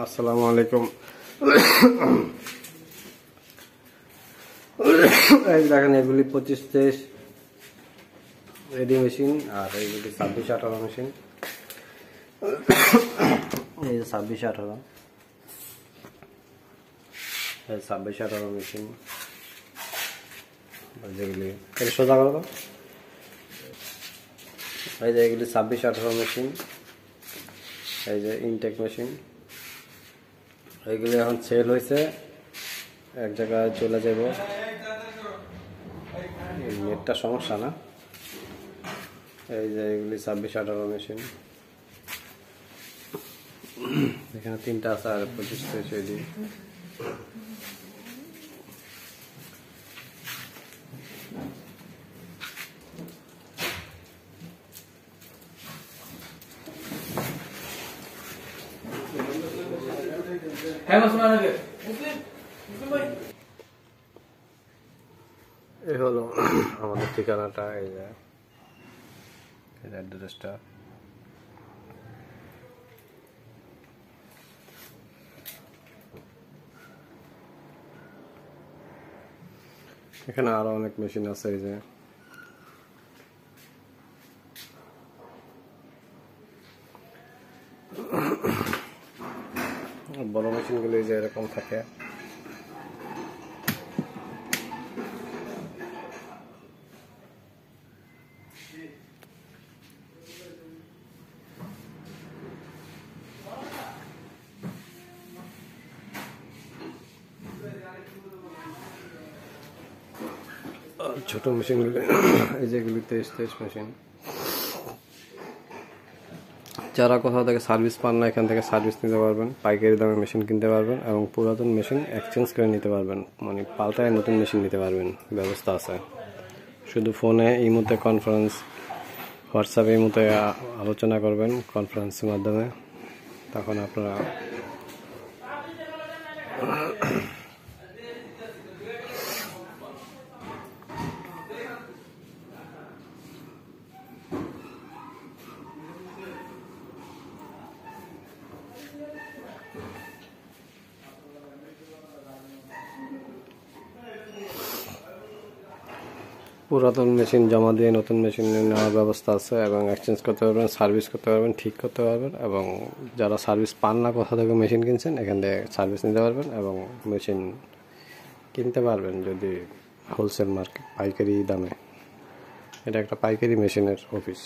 আসসালামু আলাইকুম। এই দেখেন, এগুলি পঁচিশ তেইশ রেডি মেশিন, আর এইগুলি ছাব্বিশ আঠারো মেশিন। এই যে ছাব্বিশ আঠারো। ছাব্বিশ আঠারো মেশিন। যেগুলি সোজা করো এই যে এগুলি ছাব্বিশ আঠারো মেশিন। এই যে ইনটেক মেশিন। এইগুলি এখন সেল হয়েছে। এক জায়গায় চলে যাব। নেটটা সমস্যা না? এই যে এগুলি ছাব্বিশ আঠারো মেশিন এখানে তিনটা আছে আর পঁচিশ এই হলো আমাদের ঠিকানাটা এই যে এই যে অ্যাড্রেসটা এখানে আরও অনেক মেশিন আছে এই যে বড় মেশিনগুলো যে এরকম থাকে। ছোট মেশিনগুলি এই যেগুলি তেইশ তেইশ মেশিন। যারা কোথাও থেকে সার্ভিস পান না, এখান থেকে সার্ভিস নিতে পারবেন। পাইকারি দামে মেশিন কিনতে পারবেন এবং পুরাতন মেশিন এক্সচেঞ্জ করে নিতে পারবেন। মানে পাল্টায় নতুন মেশিন নিতে পারবেন, ব্যবস্থা আছে। শুধু ফোনে এই মুহূর্তে কনফারেন্স হোয়াটসঅ্যাপে এই মুহূর্তে আলোচনা করবেন কনফারেন্সের মাধ্যমে। তখন আপনারা পুরাতন মেশিন জমা দিয়ে নতুন মেশিন নেওয়ার ব্যবস্থা আছে এবং এক্সচেঞ্জ করতে পারবেন সার্ভিস করতে পারবেন, ঠিক করতে পারবেন এবং যারা সার্ভিস পান না কোথা থেকে মেশিন কিনছেন, এখান থেকে সার্ভিস নিতে পারবেন এবং মেশিন কিনতে পারবেন যদি হোলসেল মার্কেট পাইকারি দামে। এটা একটা পাইকারি মেশিনের অফিস